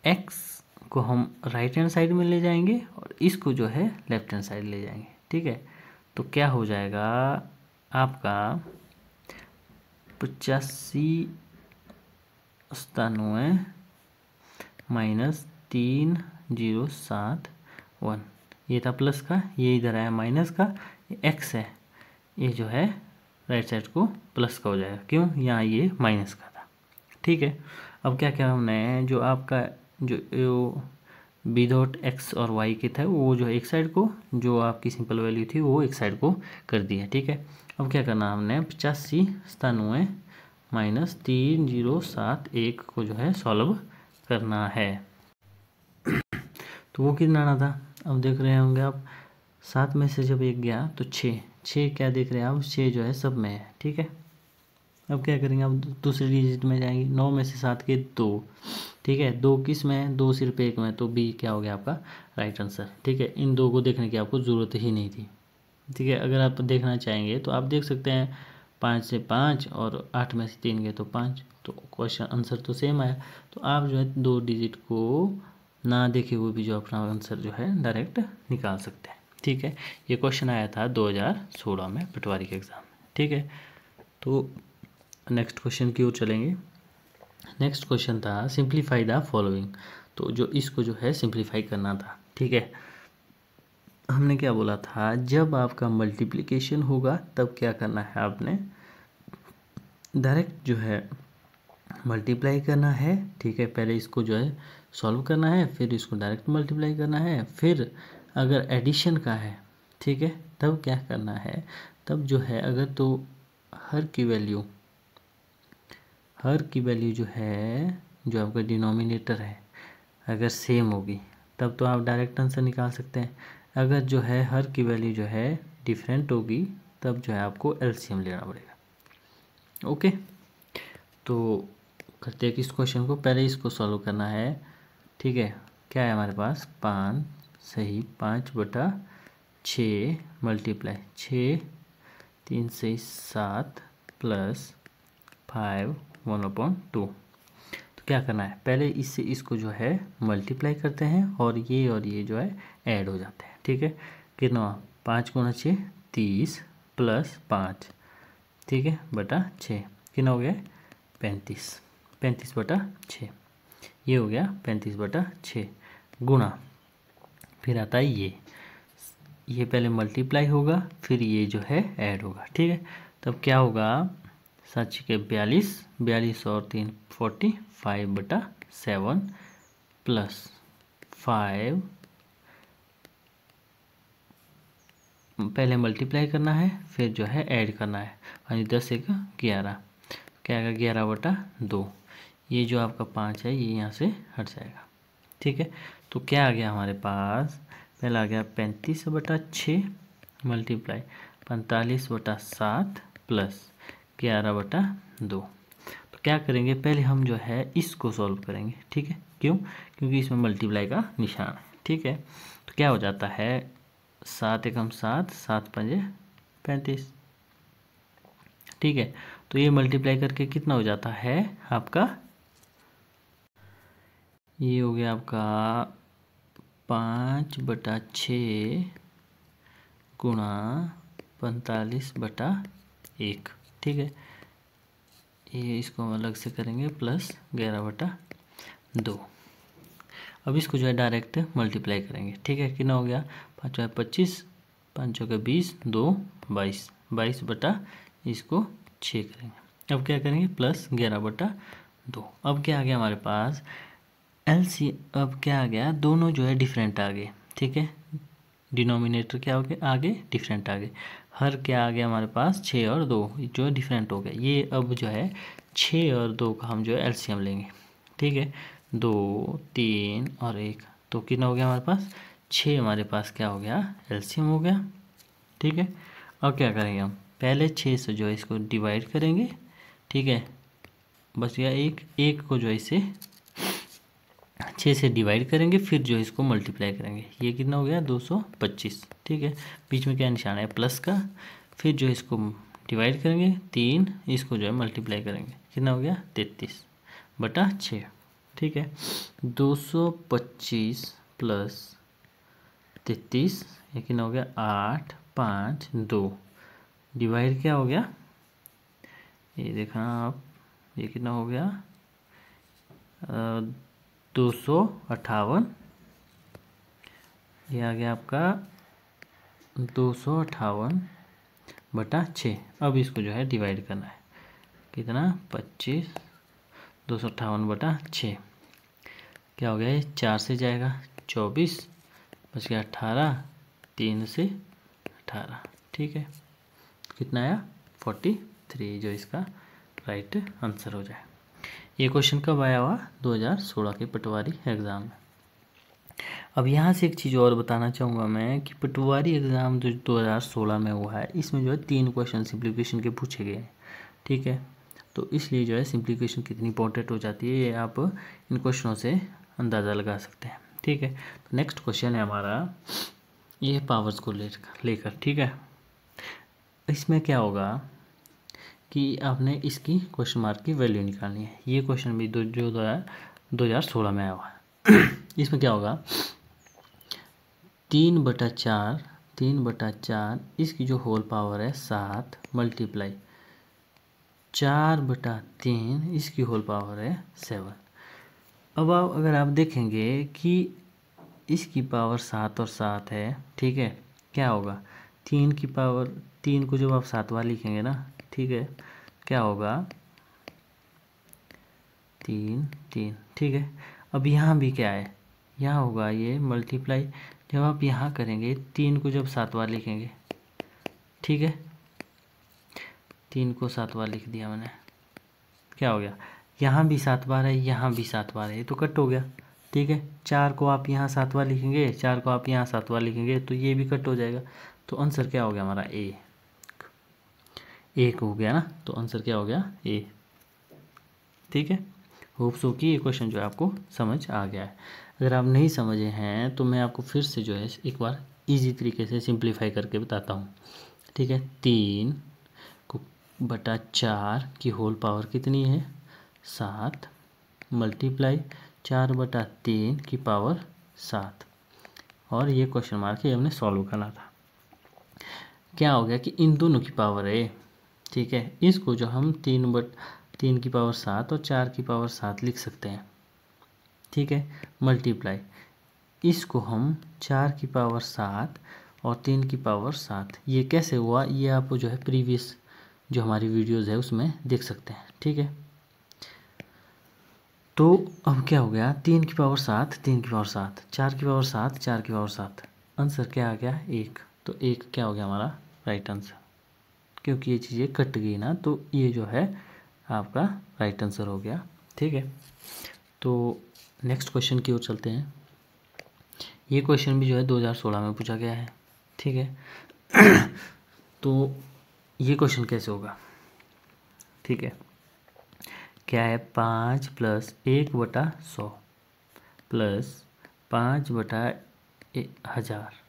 एक्स को हम राइट हैंड साइड में ले जाएँगे और इसको जो है लेफ़्ट हैंड साइड ले जाएँगे। ठीक है? तो क्या हो जाएगा? आपका पचासी सतानवे माइनस तीन ज़ीरो सात वन। ये था प्लस का, ये इधर आया माइनस का एक्स है। ये जो है, राइट साइड को प्लस का हो जाएगा। क्यों? यहाँ ये माइनस का था। ठीक है, अब क्या क्या हमने? जो आपका, जो विदाउट एक्स और वाई के था, वो जो एक साइड को, जो आपकी सिंपल वैल्यू थी, वो एक साइड को कर दिया ठीक है, अब क्या करना हमने? पचासी सतानवे माइनस तीन ज़ीरो सात एक को जो है सॉल्व करना है। तो वो कितना आना था? अब देख रहे होंगे आप, सात में से जब एक गया तो छः छः क्या देख रहे हैं आप? छः जो है सब में है, ठीक है? अब क्या करेंगे? अब दूसरे डिजिट में जाएँगे। नौ में से सात के दो, ठीक है? दो किसमें है? दो सिर्फ़ एक में तो बी क्या हो गया आपका? राइट आंसर ठीक है? इन दो को देखने की आपको ज़रूरत ही नहीं थी, ठीक है? अगर आप देखना चाहेंगे तो आप देख सकते हैं, पाँच से पाँच और आठ में से तीन गए तो पाँच। तो क्वेश्चन आंसर तो सेम आया तो आप जो है दो डिजिट को ना देखे हुए भी जो अपना आंसर जो है डायरेक्ट निकाल सकते हैं। ठीक है? ये क्वेश्चन आया था 2016 में, पटवारी के एग्ज़ाम में। ठीक है? तो नेक्स्ट क्वेश्चन की ओर चलेंगे। नेक्स्ट क्वेश्चन था सिंप्लीफाई द फॉलोइंग तो जो इसको जो है सिंप्लीफाई करना था। ठीक है? हमने क्या बोला था? जब आपका मल्टीप्लिकेशन होगा, तब क्या करना है आपने? डायरेक्ट जो है मल्टीप्लाई करना है। ठीक है? पहले इसको जो है सॉल्व करना है, फिर इसको डायरेक्ट मल्टीप्लाई करना है, फिर अगर एडिशन का है, ठीक है, तब क्या करना है? तब जो है, अगर तो हर की वैल्यू हर की वैल्यू जो है, जो आपका डिनोमिनेटर है, अगर सेम होगी, तब तो आप डायरेक्ट आंसर निकाल सकते हैं। अगर जो है, हर की वैल्यू जो है डिफरेंट होगी, तब जो है आपको एलसीएम लेना पड़ेगा। ओके तो करते हैं कि इस क्वेश्चन को, पहले इसको सॉल्व करना है। ठीक है? क्या है हमारे पास? पाँच सही पाँच बटा छ मल्टीप्लाई छ, तीन सही सात plus five one upon two तो क्या करना है? पहले इससे इसको जो है मल्टीप्लाई करते हैं और ये और ये जो है ऐड हो जाते हैं। ठीक है? कितना पाँच गुना छः, तीस प्लस पाँच, ठीक है? बटा छः। कितना हो गया? पैंतीस। पैंतीस बटा छः। ये हो गया पैंतीस बटा छः गुणा। फिर आता है ये। ये पहले मल्टीप्लाई होगा, फिर ये जो है ऐड होगा, ठीक है? तब क्या होगा? सच के बयालीस बयालीस और तीन फोर्टी फाइव बटा सेवन प्लस फाइव पहले मल्टीप्लाई करना है, फिर जो है ऐड करना है। यानी दस एक ग्यारह। क्या आएगा? ग्यारह बटा दो। ये जो आपका पाँच है, ये यहाँ से हट जाएगा। ठीक है? तो क्या आ गया हमारे पास? पहला आ गया पैंतीस बटा छः मल्टीप्लाई पैंतालीस बटा सात प्लस ग्यारह बटा दो। तो क्या करेंगे? पहले हम जो है इसको सॉल्व करेंगे। ठीक है? क्यों? क्योंकि इसमें मल्टीप्लाई का निशान है। ठीक है? तो क्या हो जाता है? सात एकम सात सात पंजे पैंतीस। ठीक है? तो ये मल्टीप्लाई करके कितना हो जाता है? आपका ये हो गया आपका पाँच बटा छ गुणा पैंतालीस बटा एक, ठीक है? ये इसको हम अलग से करेंगे प्लस ग्यारह बटा दो। अब इसको जो है डायरेक्ट मल्टीप्लाई करेंगे, ठीक है? कितना हो गया? पाँच है पच्चीस, पाँच का बीस, दो बाईस बाईस बटा इसको छः करेंगे। अब क्या करेंगे? प्लस ग्यारह बटा दो। अब क्या आ गया हमारे पास? एल सी अब क्या आ गया? दोनों जो है डिफरेंट आ गए, ठीक है? डिनोमिनेटर क्या हो गया आगे डिफरेंट आ गए। हर क्या आ गया हमारे पास? छः और दो जो डिफरेंट हो गया। ये अब जो है छः और दो का हम जो है एलसीएम लेंगे, ठीक है? दो, तीन और एक तो कितना हो गया हमारे पास? छः हमारे पास क्या हो गया? एलसीएम हो गया, ठीक है? अब क्या करेंगे हम? पहले छः से जो है इसको डिवाइड करेंगे, ठीक है? बस गया एक एक को जो है इसे छः से डिवाइड करेंगे, फिर जो इसको मल्टीप्लाई करेंगे। ये कितना हो गया? दो सौ पच्चीस। ठीक है? बीच में क्या निशान है? प्लस का। फिर जो इसको डिवाइड करेंगे, तीन। इसको जो है मल्टीप्लाई करेंगे। कितना हो गया? तैतीस। बटा छः ठीक है? दो सौ पच्चीस प्लस तैतीस, ये कितना हो गया? आठ, पाँच, दो। डिवाइड क्या हो गया? ये देखना आप। ये कितना हो गया? दो सौ अट्ठावन। ये आ गया आपका दो सौ अट्ठावन बटा छः। अब इसको जो है डिवाइड करना है। कितना? पच्चीस। दो सौ अट्ठावन बटा छः। क्या हो गया? ये चार से जाएगा। चौबीस बच गया अट्ठारह। तीन से अठारह ठीक है। कितना आया? Forty three. जो इसका राइट आंसर हो जाए। ये क्वेश्चन कब आया हुआ? 2016 के पटवारी एग्ज़ाम में। अब यहाँ से एक चीज़ और बताना चाहूँगा मैं कि पटवारी एग्ज़ाम जो दो हज़ार सोलह में हुआ है, इसमें जो है तीन क्वेश्चन सिंप्लीफिकेशन के पूछे गए हैं, ठीक है? तो इसलिए जो है सिंप्लीफिकेशन कितनी इंपॉर्टेंट हो जाती है, ये आप इन क्वेश्चनों से अंदाज़ा लगा सकते हैं, ठीक है? तो नेक्स्ट क्वेश्चन है हमारा, ये पावर्स को लेकर लेकर, ठीक है? इसमें क्या होगा? कि आपने इसकी क्वेश्चन मार्क की वैल्यू निकालनी है। ये क्वेश्चन भी दो, जो दो हज़ार दो हज़ार सोलह में आया हुआ है। इसमें क्या होगा? तीन बटा चार, तीन बटा चार, इसकी जो होल पावर है, सात मल्टीप्लाई चार बटा तीन, इसकी होल पावर है सेवन अब आप, अगर आप देखेंगे कि इसकी पावर सात और सात है, ठीक है? क्या होगा? तीन की पावर तीन को जब आप सातवां लिखेंगे ना ठीक है। क्या होगा? तीन तीन, ठीक है। अब यहाँ भी क्या है? यहाँ होगा ये मल्टीप्लाई जब आप यहाँ करेंगे, तीन को जब सातवां लिखेंगे, ठीक है? तीन को सातवां लिख दिया मैंने। क्या हो गया? यहाँ भी सात बार है, यहाँ भी सात बार है। ये तो कट हो गया, ठीक है? चार को आप यहाँ सातवां लिखेंगे, चार को आप यहाँ सातवां लिखेंगे तो ये भी कट हो जाएगा। तो आंसर क्या हो गया हमारा? ए एक हो गया ना तो आंसर क्या हो गया? ए ठीक है? होप सो कि ये क्वेश्चन जो है आपको समझ आ गया है। अगर आप नहीं समझे हैं तो मैं आपको फिर से जो है, एक बार इजी तरीके से सिंप्लीफाई करके बताता हूँ। ठीक है? तीन को बटा चार की होल पावर कितनी है? सात। मल्टीप्लाई चार बटा तीन की पावर सात। और ये क्वेश्चन मार्क ये हमने सॉल्व करना था। क्या हो गया कि इन दोनों की पावर है? ठीक है? इसको जो हम तीन बट, तीन की पावर सात और चार की पावर सात लिख सकते हैं। ठीक है? मल्टीप्लाई। इसको हम चार की पावर सात और तीन की पावर सात। ये कैसे हुआ? ये आप जो है प्रीवियस जो हमारी वीडियोज़ है उसमें देख सकते हैं। ठीक है? तो अब क्या हो गया? तीन की पावर सात, तीन की पावर सात, चार की पावर सात, चार की पावर सात। आंसर क्या आ गया? एक। तो एक क्या हो गया हमारा? Right answer. क्योंकि ये चीज़ें कट गई ना तो ये जो है आपका राइट आंसर हो गया, ठीक है? तो नेक्स्ट क्वेश्चन की ओर चलते हैं। ये क्वेश्चन भी जो है 2016 में पूछा गया है, ठीक है? तो ये क्वेश्चन कैसे होगा? ठीक है? क्या है पाँच प्लस एक बटा सौ प्लस पाँच बटा हज़ार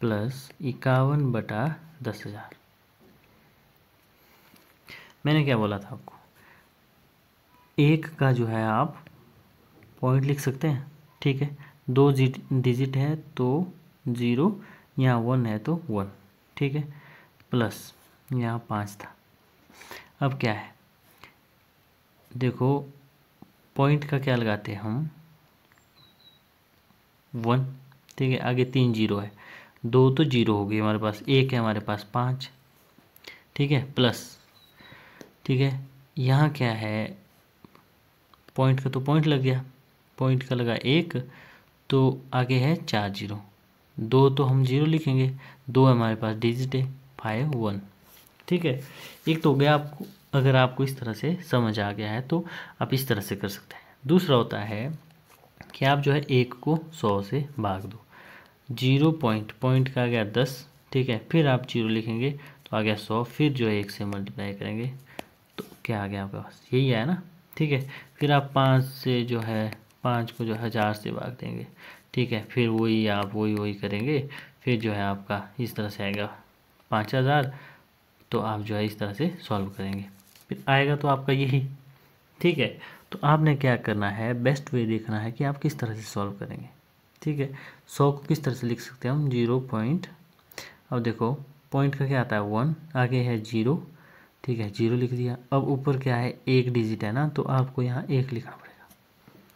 प्लस इक्यावन बटा दस हज़ार। मैंने क्या बोला था आपको? एक का जो है आप पॉइंट लिख सकते हैं, ठीक है? दो डिजिट है तो ज़ीरो यहाँ वन है तो वन ठीक है? प्लस यहाँ पाँच था। अब क्या है? देखो पॉइंट का क्या लगाते हैं हम? वन ठीक है? आगे तीन ज़ीरो है। दो तो ज़ीरो हो गई हमारे पास, एक है हमारे पास पाँच, ठीक है? प्लस ठीक है? यहाँ क्या है? पॉइंट का तो पॉइंट लग गया। पॉइंट का लगा एक तो आगे है चार ज़ीरो। दो तो हम ज़ीरो लिखेंगे। दो हमारे पास डिजिट है फाइव वन ठीक है? एक तो हो गया आपको, अगर आपको इस तरह से समझ आ गया है तो आप इस तरह से कर सकते हैं। दूसरा होता है कि आप जो है एक को सौ से भाग दो। ज़ीरो पॉइंट पॉइंट का आ गया दस। ठीक है? फिर आप ज़ीरो लिखेंगे तो आ गया सौ। फिर जो है एक से मल्टीप्लाई करेंगे। क्या आ गया आपके पास यही है ना? ठीक है। फिर आप पाँच से जो है, पाँच को जो हज़ार से भाग देंगे। ठीक है, फिर वही आप वही वही करेंगे। फिर जो है आपका इस तरह से आएगा पाँच हज़ार तो आप जो है इस तरह से सॉल्व करेंगे। फिर आएगा तो आपका यही। ठीक है तो आपने क्या करना है? बेस्ट वे देखना है कि आप किस तरह से सॉल्व करेंगे। ठीक है, सौ को किस तरह से लिख सकते हैं हम? ज़ीरो पॉइंट अब देखो पॉइंट का क्या आता है? वन आगे है ज़ीरो ठीक है, ज़ीरो लिख दिया। अब ऊपर क्या है? एक डिजिट है ना तो आपको यहाँ एक लिखना पड़ेगा।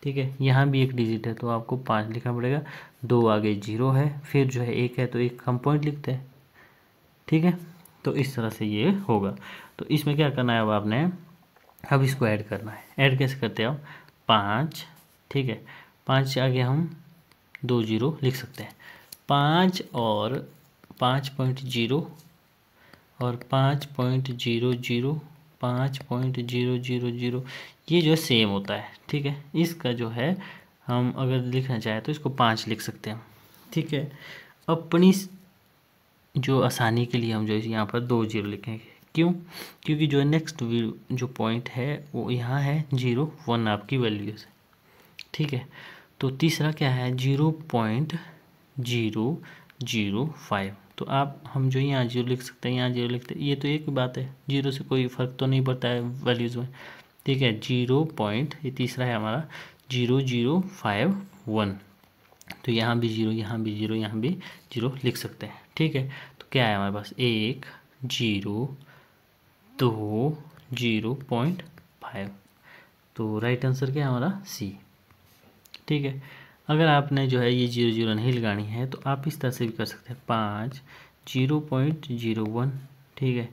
ठीक है, यहाँ भी एक डिजिट है तो आपको पाँच लिखना पड़ेगा। दो आगे ज़ीरो है, फिर जो है एक है तो एक हम पॉइंट लिखते हैं। ठीक है तो इस तरह से ये होगा। तो इसमें क्या करना है अब आपने? अब इसको ऐड करना है। ऐड कैसे करते हैं आप? पाँच, ठीक है। पाँच आगे हम दो ज़ीरो लिख सकते हैं। पाँच और पाँच पॉइंट ज़ीरो और पाँच पॉइंट ज़ीरो ज़ीरो, पाँच पॉइंट ज़ीरो ज़ीरो ज़ीरो, ये जो सेम होता है, ठीक है? इसका जो है, हम अगर लिखना चाहें तो इसको पाँच लिख सकते हैं, ठीक है? अपनी जो आसानी के लिए हम जो यहाँ पर दो ज़ीरो लिखेंगे। क्यों? क्योंकि जो नेक्स्ट जो पॉइंट है, वो यहाँ है ज़ीरो वन आपकी वैल्यू से ठीक है? तो तीसरा क्या है? Zero point zero zero five. तो आप, हम जो यहाँ ज़ीरो लिख सकते हैं, यहाँ ज़ीरो लिखते हैं, ये तो एक बात है, ज़ीरो से कोई फ़र्क तो नहीं पड़ता है वैल्यूज़ में। ठीक है, ज़ीरो पॉइंट ये तीसरा है हमारा, ज़ीरो ज़ीरो फाइव वन तो यहाँ भी ज़ीरो, यहाँ भी ज़ीरो, यहाँ भी ज़ीरो लिख सकते हैं। ठीक है तो क्या है हमारे पास? एक, ज़ीरो, दो, ज़ीरो पॉइंट फाइव तो राइट आंसर क्या है हमारा? सी ठीक है अगर आपने जो है ये ज़ीरो ज़ीरो नहीं लगानी है तो आप इस तरह से भी कर सकते हैं। पाँच, ज़ीरो पॉइंट ज़ीरो वन, ठीक है?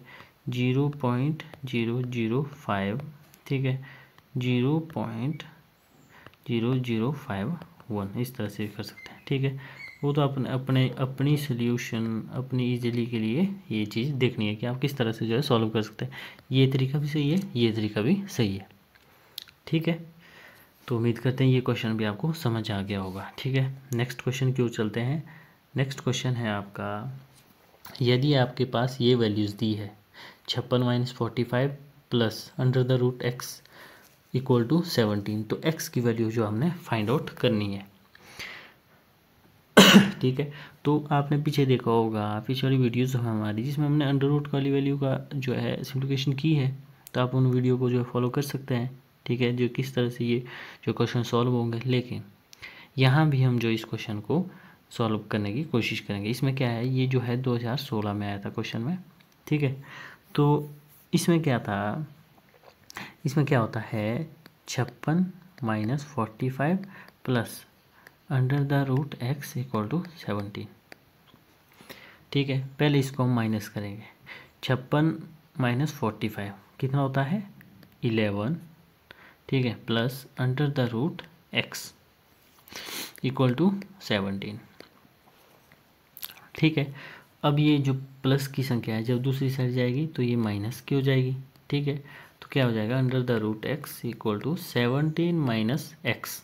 Zero point zero zero five, ठीक है? Zero point zero zero five one, इस तरह से भी कर सकते हैं, ठीक है? वो तो अपने अपने, अपनी सोल्यूशन अपनी इजीली के लिए ये चीज़ देखनी है कि आप किस तरह से जो है सॉल्व कर सकते हैं। ये तरीका भी सही है, ये तरीका भी सही है, ठीक है? तो उम्मीद करते हैं ये क्वेश्चन भी आपको समझ आ गया होगा। ठीक है? नेक्स्ट क्वेश्चन की ओर चलते हैं। नेक्स्ट क्वेश्चन है आपका, यदि आपके पास ये वैल्यूज़ दी है, छप्पन minus forty five plus under the root x equal to seventeen तो एक्स की वैल्यू जो हमने फाइंड आउट करनी है। ठीक है? तो आपने पीछे देखा होगा पीछे वाली वीडियोज़ हमारी, जिसमें हमने अंडर रूट वाली वैल्यू का जो है सिंप्लीकेशन की है तो आप उन वीडियो को जो है फॉलो कर सकते हैं। ठीक है, जो किस तरह से ये जो क्वेश्चन सॉल्व होंगे। लेकिन यहाँ भी हम जो इस क्वेश्चन को सॉल्व करने की कोशिश करेंगे। इसमें क्या है, ये जो है 2016 में आया था क्वेश्चन में, ठीक है? तो इसमें क्या था, इसमें क्या होता है, छप्पन minus forty five plus under the root x equal to seventeen ठीक है? पहले इसको हम माइनस करेंगे। छप्पन माइनस फोर्टी फाइव कितना होता है इलेवन ठीक है plus under the root x equal to seventeen ठीक है, अब ये जो प्लस की संख्या है, जब दूसरी साइड जाएगी तो ये माइनस की हो जाएगी। ठीक है तो क्या हो जाएगा? Under the root x equal to seventeen minus x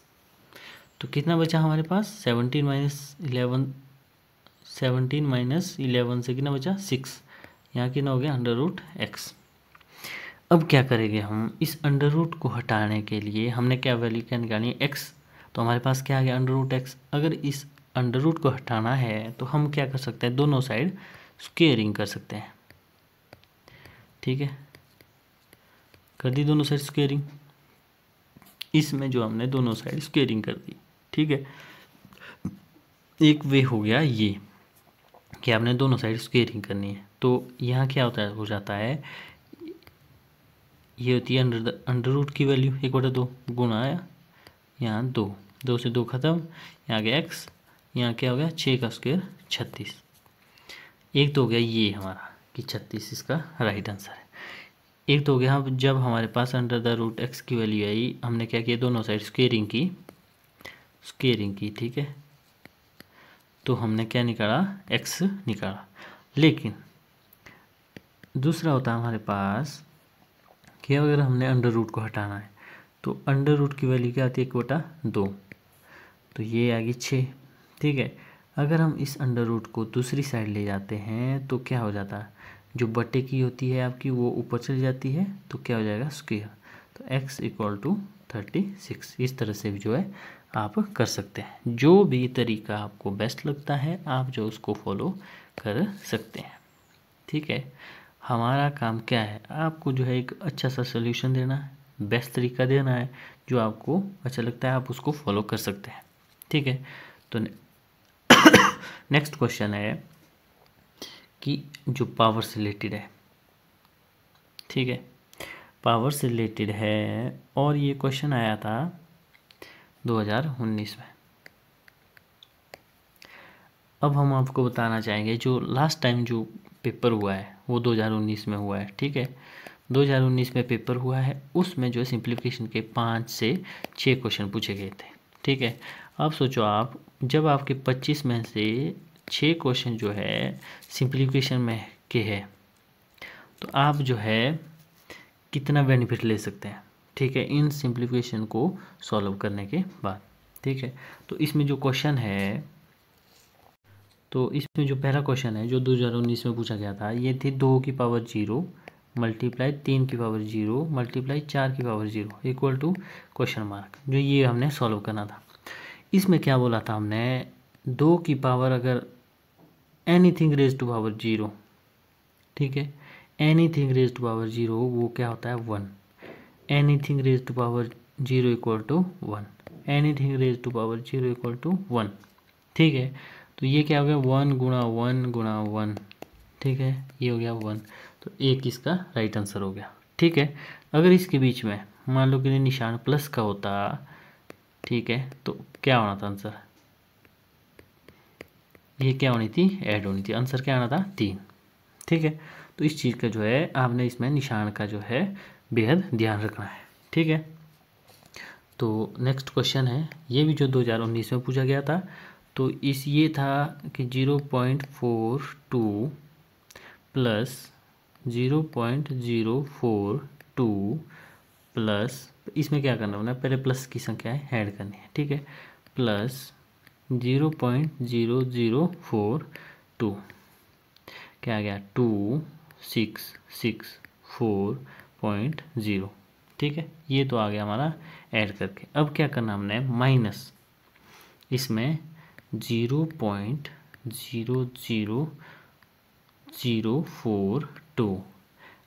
तो कितना बचा हमारे पास? Seventeen minus eleven seventeen minus eleven से कितना बचा? सिक्स यहाँ कितना हो गया? अंडर रूट एक्स अब क्या करेंगे हम? इस अंडर रूट को हटाने के लिए हमने क्या वैल्यू क्या निकाली एक्स तो हमारे पास क्या आ गया? अंडर रूट एक्स अगर इस अंडर रूट को हटाना है तो हम क्या कर सकते हैं? दोनों साइड स्केयरिंग कर सकते हैं। ठीक है? कर दी दोनों साइड स्केयरिंग इसमें जो हमने दोनों साइड स्केयरिंग कर दी। ठीक है? एक वे हो गया ये, कि आपने दोनों साइड स्केयरिंग करनी है। तो यहाँ क्या होता है? हो जाता है ये होती है अंडर अंडर रूट की वैल्यू एक बटा दो गुना आया यहाँ दो दो से दो खत्म, यहाँ गया एक्स यहाँ क्या हो गया छः का स्क्वेयर छत्तीस। एक तो हो गया ये हमारा, कि छत्तीस इसका राइट आंसर है। एक तो हो गया जब हमारे पास अंडर द रूट एक्स की वैल्यू आई, हमने क्या किया, दोनों साइड स्क्वेयरिंग की स्क्वेयरिंग की, ठीक है? तो हमने क्या निकाला एक्स निकाला। लेकिन, दूसरा होता है हमारे पास कि अगर हमने अंडर रूट को हटाना है तो अंडर रूट की वैल्यू क्या आती है? एक बटा दो। तो ये आ गई छः ठीक है? अगर हम इस अंडर रूट को दूसरी साइड ले जाते हैं तो क्या हो जाता? है जो बटे की होती है आपकी, वो ऊपर चली जाती है तो क्या हो जाएगा? स्क्वेयर तो x equal to thirty six इस तरह से भी जो है, आप कर सकते हैं। जो भी तरीका आपको बेस्ट लगता है, आप जो उसको फॉलो कर सकते हैं। ठीक है? हमारा काम क्या है? आपको जो है एक अच्छा सा सोल्यूशन देना है बेस्ट तरीका देना है, जो आपको अच्छा लगता है, आप उसको फॉलो कर सकते हैं। ठीक है? तो नेक्स्ट क्वेश्चन है कि जो पावर से रिलेटेड है। ठीक है? पावर से रिलेटेड है और ये क्वेश्चन आया था 2019 में। अब हम आपको बताना चाहेंगे, जो लास्ट टाइम जो पेपर हुआ है, वो 2019 में हुआ है, ठीक है? 2019 में पेपर हुआ है, उसमें जो है सिंप्लीफिकेशन के पाँच से छः क्वेश्चन पूछे गए थे, ठीक है? अब सोचो आप, जब आपके 25 में से छः क्वेश्चन जो है सिंप्लीफिकेशन में के है तो आप जो है कितना बेनिफिट ले सकते हैं, ठीक है? इन सिंप्लीफिकेशन को सॉल्व करने के बाद, ठीक है? तो इसमें जो क्वेश्चन है तो इसमें जो पहला क्वेश्चन है, जो 2019 में पूछा गया था, ये थी दो की पावर ज़ीरो मल्टीप्लाई तीन की पावर ज़ीरो मल्टीप्लाई चार की power zero equal to question mark जो ये हमने सॉल्व करना था। इसमें क्या बोला था हमने? दो की पावर अगर anything raise to power zero ठीक है? Anything raise to power zero वो क्या होता है? One anything raise to power zero equal to one anything raise to power zero equal to one ठीक है? तो ये क्या हो गया? वन गुणा वन गुणा वन। ठीक है? ये हो गया वन। तो एक इसका राइट आंसर हो गया। ठीक है? अगर इसके बीच में मान लो कि निशान प्लस का होता, ठीक है? तो क्या होना था आंसर ये क्या होनी थी? ऐड होनी थी। आंसर क्या आना था? तीन। ठीक है? तो इस चीज़ का जो है, आपने इसमें निशान का जो है, बेहद ध्यान रखना है। ठीक है? तो नेक्स्ट क्वेश्चन है। ये भी जो 2019 में पूछा गया था तो इस ये था कि zero point four two plus zero point zero four two plus, इसमें क्या करना होना पहले प्लस की संख्या है ऐड करनी है, ठीक है? Plus zero point zero zero four two, क्या आ गया? Two, six six, four point zero, ठीक है? ये तो आ गया हमारा ऐड करके। अब क्या करना हमने? माइनस, इसमें zero point zero zero zero four two.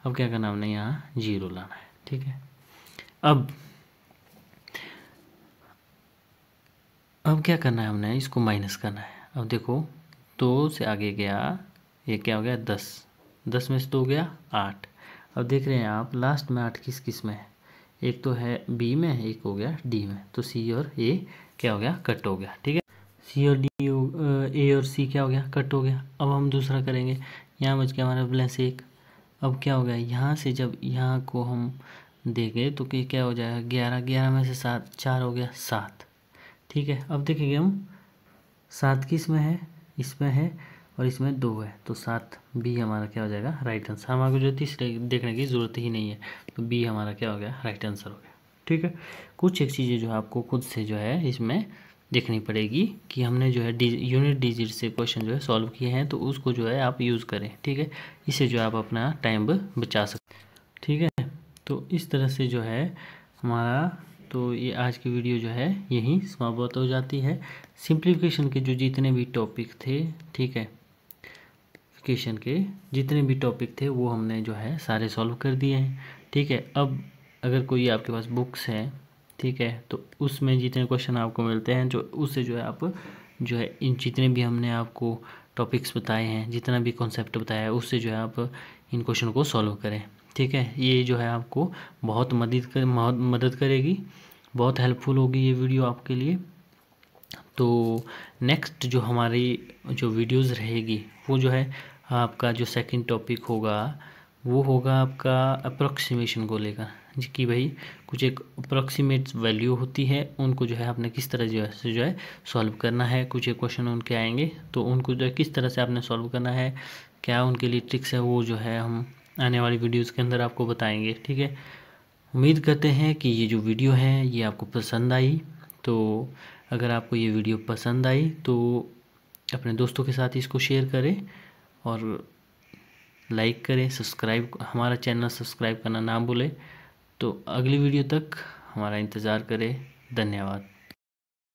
अब क्या करना हमने यहाँ ज़ीरो लाना है, ठीक है? अब अब क्या करना है हमने, इसको माइनस करना है। अब देखो, दो से आगे गया, ये क्या हो गया? दस। दस में से दो गया, आठ। अब देख रहे हैं आप लास्ट में आठ किस किसमें है? एक तो है बी में, एक हो गया डी में। तो सी और ए क्या हो गया? कट हो गया, ठीक है? सी और डी ए और सी क्या हो गया? कट हो गया। अब हम दूसरा करेंगे। यहाँ बच गया हमारा बैलेंस एक। अब क्या हो गया? यहाँ से जब यहाँ को हम देखें तो कि क्या हो जाएगा? ग्यारह। ग्यारह में से सात। चार हो गया सात। ठीक है? अब देखेंगे हम। सात किसमें है? इसमें है और इसमें दो है। तो सात बी हमारा क्या हो जाएगा? राइट आंसर हमारे को जो तीसरे देखने की ज़रूरत ही नहीं है। तो बी हमारा क्या हो गया? राइट आंसर हो गया। ठीक है? कुछ एक चीज़ें जो है आपको खुद से जो है इसमें देखनी पड़ेगी कि हमने जो है यूनिट डिजिट से क्वेश्चन जो है सॉल्व किए हैं तो उसको जो है आप यूज़ करें, ठीक है? इससे जो है आप अपना टाइम बचा सकते ठीक है? तो इस तरह से जो है हमारा तो ये आज की वीडियो जो है, यही समाप्त हो जाती है। सिंप्लीफिकेशन के जो जितने भी टॉपिक थे, ठीक है? क्वेश्चन के जितने भी टॉपिक थे, वो हमने जो है सारे सॉल्व कर दिए हैं, ठीक है? अब अगर कोई आपके पास बुक्स हैं ठीक है? तो उसमें जितने क्वेश्चन आपको मिलते हैं, जो उससे जो है आप, जो है इन जितने भी हमने आपको टॉपिक्स बताए हैं, जितना भी कॉन्सेप्ट बताया है, उससे जो है आप इन क्वेश्चन को सॉल्व करें। ठीक है? ये जो है आपको बहुत मदद कर मदद करेगी, बहुत हेल्पफुल होगी ये वीडियो आपके लिए। तो नेक्स्ट जो हमारी, जो वीडियोज़ रहेगी, वो जो है आपका जो सेकंड टॉपिक होगा, वो होगा आपका अप्रोक्सीमेशन को लेकर। कि भाई कुछ एक अप्रोक्सीमेट वैल्यू होती है, उनको जो है आपने किस तरह जो है जो है सॉल्व करना है, कुछ एक क्वेश्चन उनके आएँगे तो उनको जो है किस तरह से आपने सॉल्व करना है, क्या उनके लिए ट्रिक्स है वो जो है हम आने वाली वीडियोज़ के अंदर आपको बताएँगे, ठीक है? उम्मीद करते हैं कि ये जो वीडियो है, ये आपको पसंद आई तो अगर आपको ये वीडियो पसंद आई तो अपने दोस्तों के साथ इसको शेयर करें और लाइक करें सब्सक्राइब हमारा चैनल सब्सक्राइब करना ना भूलें। तो अगली वीडियो तक हमारा इंतज़ार करें। धन्यवाद।